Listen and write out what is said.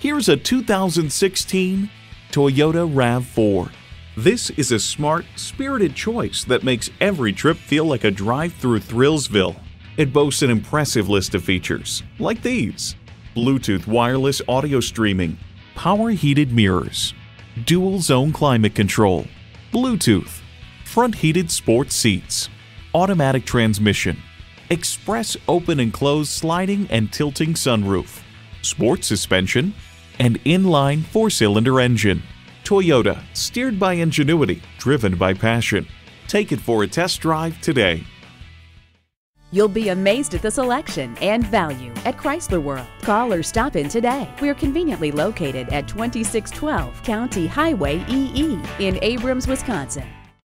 Here's a 2016 Toyota RAV4. This is a smart, spirited choice that makes every trip feel like a drive through Thrillsville. It boasts an impressive list of features, like these Bluetooth wireless audio streaming, power heated mirrors, dual zone climate control, Bluetooth, front heated sports seats, automatic transmission, express open and close sliding and tilting sunroof, sports suspension, and inline four cylinder engine. Toyota, steered by ingenuity, driven by passion. Take it for a test drive today. You'll be amazed at the selection and value at Chrysler World. Call or stop in today. We're conveniently located at 2612 County Highway EE in Abrams, Wisconsin.